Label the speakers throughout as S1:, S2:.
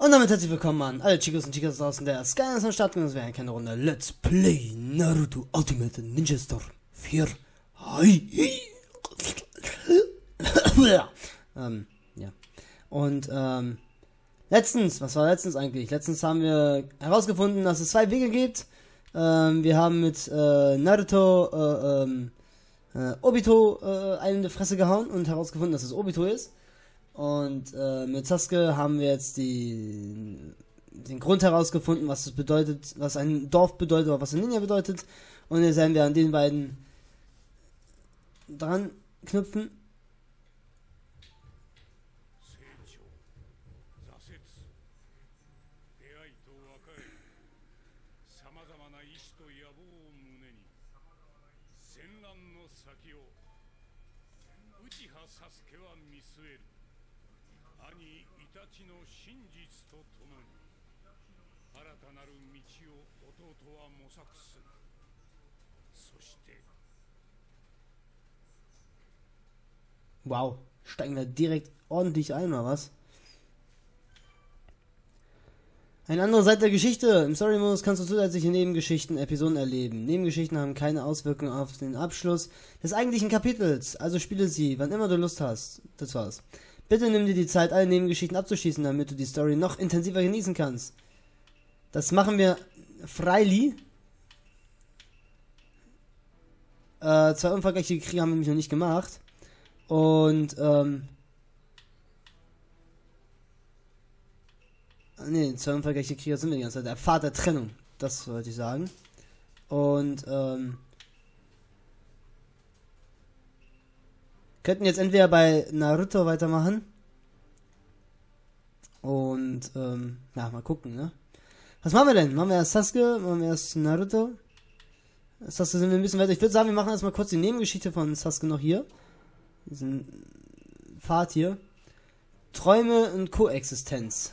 S1: Und damit herzlich willkommen an alle Chicos und Chicas draußen, der Sky ist am Start und es wäre keine Runde Let's Play Naruto Ultimate Ninja Storm 4. Hi. ähm, ja. Und, ähm, letztens, was war letztens eigentlich? Letztens haben wir herausgefunden, dass es zwei Wege gibt. Ähm, wir haben mit äh, Naruto äh, ähm, äh, Obito äh, einen in die Fresse gehauen und herausgefunden, dass es Obito ist. Und äh, mit Sasuke haben wir jetzt die, den Grund herausgefunden, was es bedeutet, was ein Dorf bedeutet oder was ein Ninja bedeutet. Und jetzt werden wir an den beiden dran knüpfen.
S2: 兄イタチの真実とともに新たなる道を弟は模索するそして
S1: Wow, steigen wir direkt ordentlich ein, oder was? Eine andere Seite der Geschichte. Im Story-Modus kannst du zusätzliche Nebengeschichten, Episoden erleben. Nebengeschichten haben keine Auswirkungen auf den Abschluss des eigentlichen Kapitels, also spiele sie, wann immer du Lust hast. Das war's. Bitte nimm dir die Zeit, alle Nebengeschichten abzuschließen, damit du die Story noch intensiver genießen kannst. Das machen wir freilich. Äh, zwei unvergleichliche Kriege haben wir nämlich noch nicht gemacht. Und, ähm. Ne, zwei unvergleichliche Krieger sind wir die ganze Zeit. Der Pfad der Trennung. Das wollte ich sagen. Und, ähm. Könnten jetzt entweder bei Naruto weitermachen. Und, ähm, ja, mal gucken, ne? Was machen wir denn? Machen wir erst Sasuke? Machen wir erst Naruto? Sasuke sind wir ein bisschen weiter. Ich würde sagen, wir machen erstmal kurz die Nebengeschichte von Sasuke noch hier diesen Pfad hier. Träume und Koexistenz.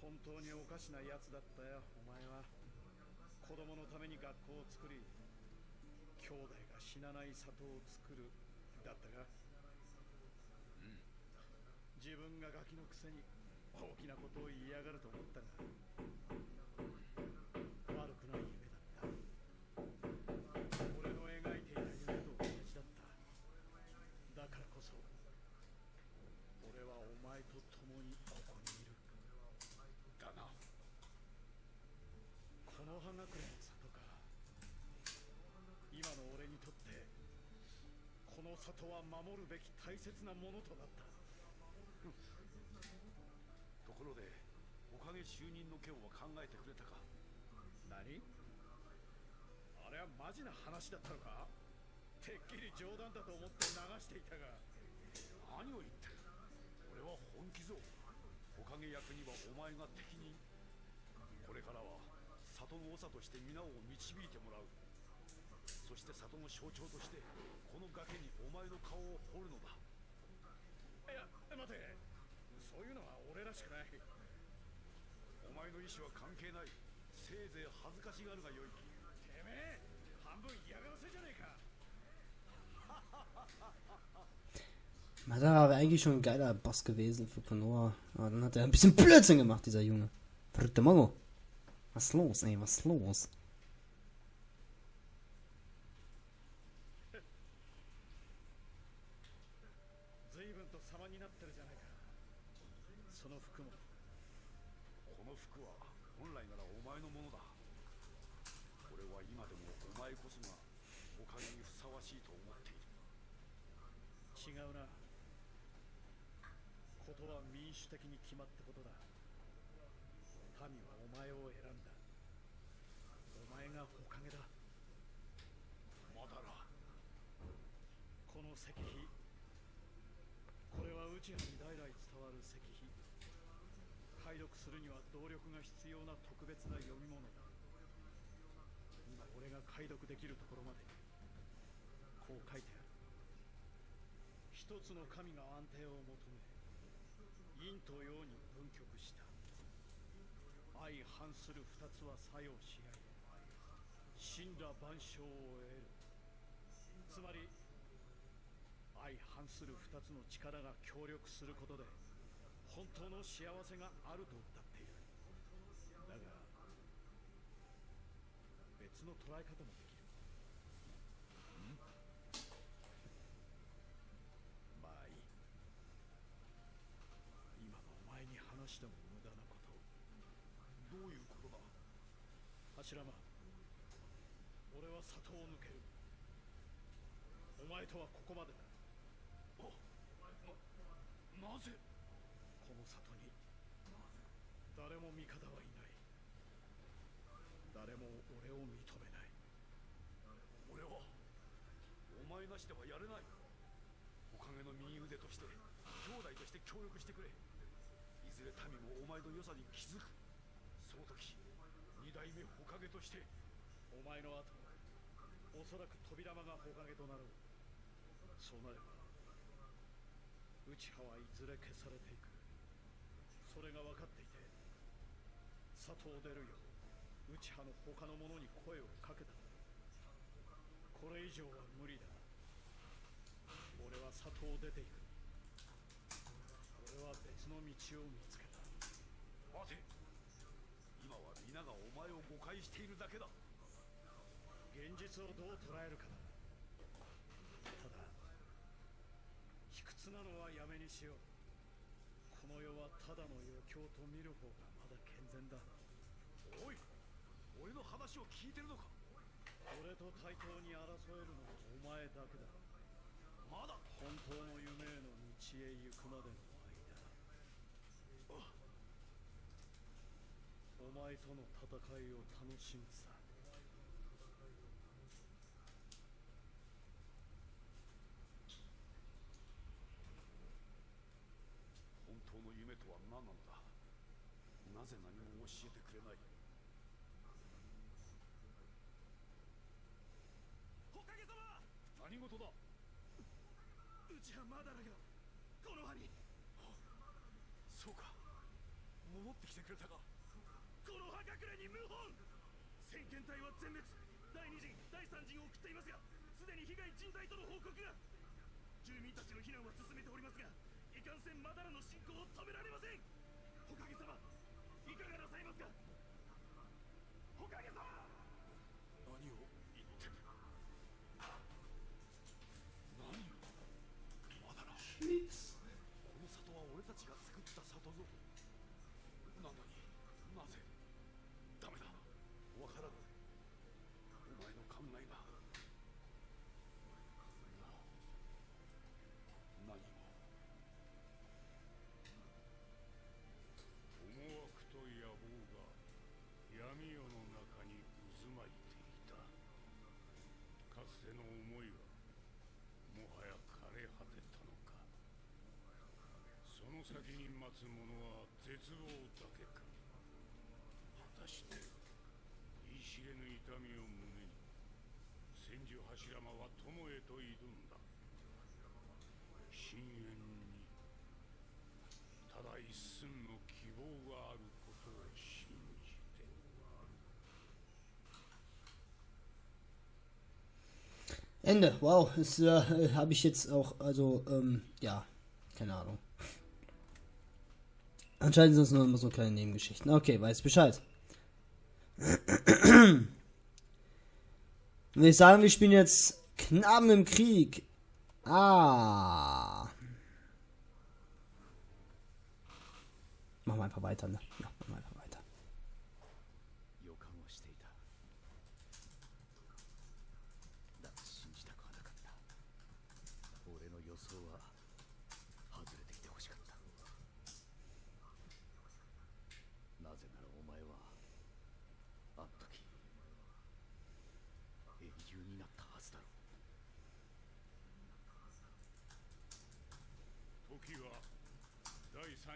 S2: 本当におかしなやつだったよお前は。子供のために学校を作り兄弟が死なない里を作る。だったか？自分がガキのくせに大きなことを言いやがると思ったが悪くない夢だった俺の描いていた夢と同じだっただからこそ俺はお前と共にここにいるだなこの葉隠れの里か今の俺にとってこの里は守るべき大切なものとなった。ところでおかげ就任の件は考えてくれたか？何？あれはマジな話だったのか？てっきり冗談だと思って流していたが。何を言ってる？俺は本気ぞ。おかげ役にはお前が適任。これからは里の長として皆を導いてもらうそして里の象徴としてこの崖にお前の顔を彫るのだいや待てそういうのは俺らしくないお前の意志は関係ないせいぜい恥ずかしがるがよいてめえ半分嫌がらせじゃねえか
S1: Madara wäre eigentlich schon ein geiler Boss gewesen für Konoha. Aber dann hat er ein bisschen Blödsinn gemacht, dieser Junge. Verrückter Mongo. Was ist los, ey? Was ist los?
S2: その服も。この服は本来ならお前のものだ。俺は今でもお前こそがおかげにふさわしいと思っている。違うな。ことは民主的に決まったことだ。民はお前を選んだ。お前がおかげだ。まだらこの石碑。これは宇治に解読するには動力が必要な特別な読み物だ。今俺が解読できるところまでこう書いてある。一つの神が安定を求め陰と陽に分極した。相反する二つは作用し合い神羅万象を得る。つまり相反する二つの力が協力することで本当の幸せがあると歌っているだが別の捉え方もできる。まあいい今のお前に話しても無駄なこと。どういうことだ？柱間俺は里を抜けるお前とはここまでだ。ななぜ？の里に。誰も味方はいない。誰も俺を認めない。俺はお前なしではやれない。おかげの右腕として兄弟として協力してくれ。いずれ民もお前の良さに気づく。その時二代目火影としてお前の後おそらく扉間が火影となろう。そうなれば内派はいずれ消されていく。それが分かっていて里を出るよう内派の他の者に声をかけた。これ以上は無理だ。俺は里を出ていく。俺は別の道を見つけた。待て。今は皆がお前を誤解しているだけだ。現実をどう捉えるかだ。ただ卑屈なのはやめにしようこの世はただの余興と見る方がまだ健全だ。おい俺の話を聞いてるのか？俺と対等に争えるのはお前だけだ。まだ？本当の夢への道へ行くまでの間。お前との戦いを楽しむさ本当の夢とは何なのだなぜ何も教えてくれない？火影様何事だ？うちはまだだがこの葉に。そうか。戻ってきてくれたか。この葉隠れに謀反。先遣隊は全滅。第二陣第三陣を送っていますがすでに被害甚大との報告が。住民たちの避難は進めておりますがいかんせんマダラの進行を止められません。火影様いかがなさいますか。お
S3: かげさまの先に待つ者は絶望だけか。果たして言い知れぬ痛みを胸に。千住柱間は友へと挑んだ。深淵にただ一寸の希望があることを信じて。
S1: Ende. Wow, das äh, habe ich jetzt auch, also, ähm, ja, keine Ahnung. Anscheinend sind es nur immer so kleine Nebengeschichten. Okay, weiß Bescheid. Will ich sagen, wir spielen jetzt Knaben im Krieg. Ah. Machen wir einfach weiter, ne? Ja, machen wir einfach weiter.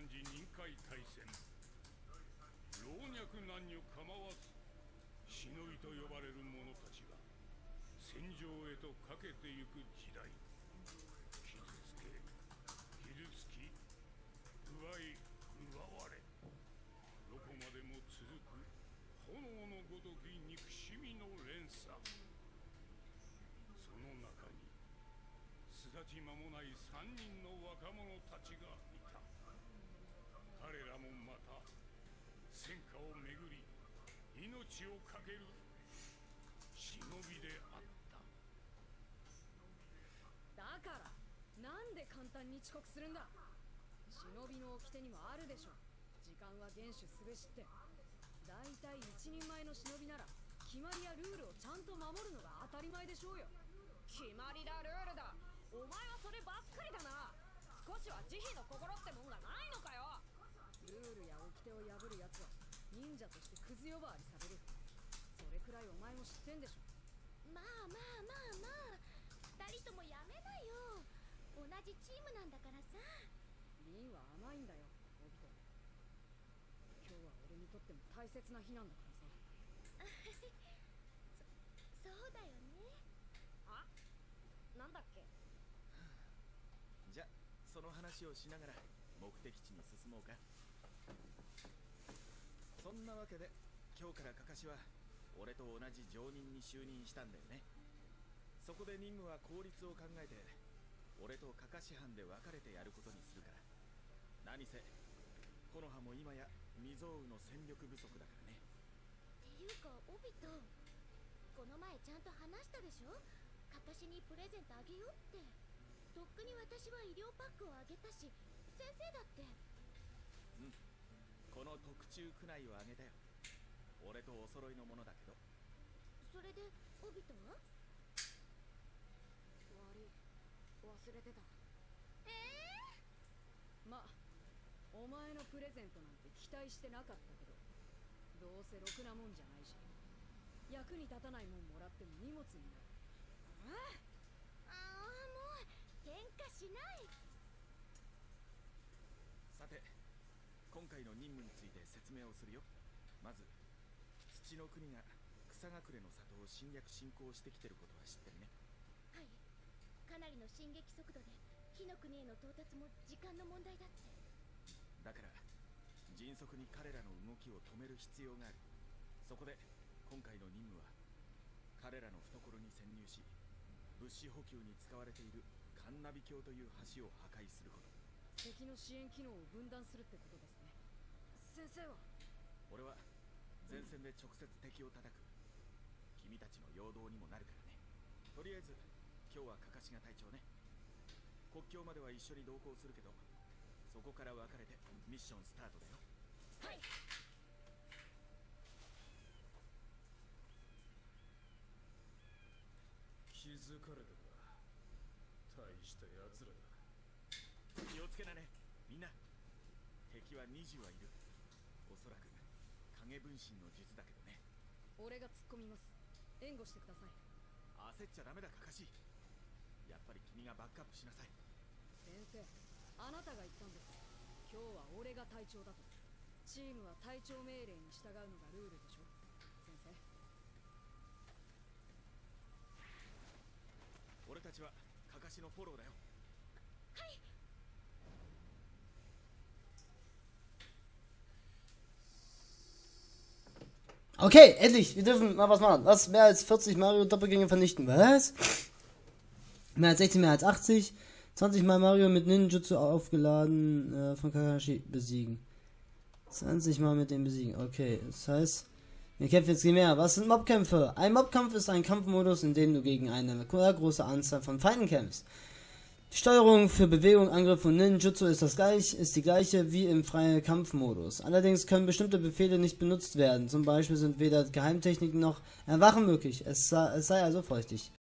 S3: 三次任海大戦。老若男女構わず忍びと呼ばれる者たちが戦場へとかけてゆく時代。傷つけ傷つき奪い奪われ。どこまでも続く炎のごとき憎しみの連鎖。その中に巣立ち間もない三人の若者たちが命を懸ける。忍びであった。
S4: だからなんで簡単に遅刻するんだ。忍びの掟にもあるでしょ時間は厳守すべしって。だいたい一人前の忍びなら決まりやルールをちゃんと守るのが当たり前でしょうよ。決まりだルールだ。お前はそればっかりだな。少しは慈悲の心ってもんがないのかよ。ルールや掟を破る奴は忍者としてクズ呼ばわりされる。それくらいお前も知ってんでしょ。
S5: まあまあまあまあ。二人ともやめなよ。同じチームなんだからさ。
S4: リンは甘いんだよオビト今日は俺にとっても大切な日なんだからさ。
S5: そうだよね。
S4: あ？なんだっけ？
S6: じゃその話をしながら目的地に進もうかそんなわけで今日からカカシは俺と同じ常任に就任したんだよね。そこで任務は効率を考えて俺とカカシ班で分かれてやることにするから。何せ木の葉も今や未曾有の戦力不足だからね。
S5: っていうかオビトこの前ちゃんと話したでしょ？かかしにプレゼントあげようって。とっくに私は医療パックをあげたし先生だって
S6: この特注区内をあげたよ。俺とお揃いのものだけど。
S5: それでオビトは？
S4: 悪い。忘れてた。
S5: え
S4: まあお前のプレゼントなんて期待してなかったけどどうせろくなもんじゃないし役に立たないもんもらっても荷物になる。
S5: ああもう喧嘩しない。
S6: さて今回の任務について説明をするよ。まず土の国が草隠れの里を侵略侵攻してきてることは知ってるね。
S5: はい。かなりの進撃速度で火の国への到達も時間の問題だって。
S6: だから迅速に彼らの動きを止める必要がある。そこで今回の任務は彼らの懐に潜入し物資補給に使われているカンナビ橋という橋を破壊すること。
S4: 敵の支援機能を分断するってことですね先生は？
S6: 俺は前線で直接敵を叩く。君たちの陽動にもなるからね。とりあえず今日はカカシが隊長ね。国境までは一緒に同行するけどそこから分かれてミッションスタートだよ
S4: はい。
S2: 気づかれたか大した奴らだ。
S6: 気をつけなね。みんな。敵は20はいる。おそらく影分身の術だけどね。
S4: 俺が突っ込みます。援護してください。
S6: 焦っちゃダメだカカシ。やっぱり君がバックアップしなさい。
S4: 先生あなたが言ったんです。今日は俺が隊長だと。チームは隊長命令に従うのがルールでしょ。先生。
S6: 俺たちはカカシのフォローだよ
S1: Okay, endlich. Wir dürfen mal was machen. Was? Mehr als 40 Mario Doppelgänge vernichten. Was? Mehr als 60, mehr als 80. 20 Mal Mario mit Ninjutsu aufgeladen äh, von Kakashi besiegen. 20 Mal mit dem besiegen. Okay, das heißt, wir kämpfen jetzt mehr. Was sind Mobkämpfe? Ein Mobkampf ist ein Kampfmodus, in dem du gegen eine große Anzahl von Feinden kämpfst. Die Steuerung für Bewegung, Angriff und Ninjutsu ist das gleich, ist die gleiche wie im freien Kampfmodus. Allerdings können bestimmte Befehle nicht benutzt werden. Zum Beispiel sind weder Geheimtechniken noch Erwachen möglich. Es sei, es sei also vorsichtig.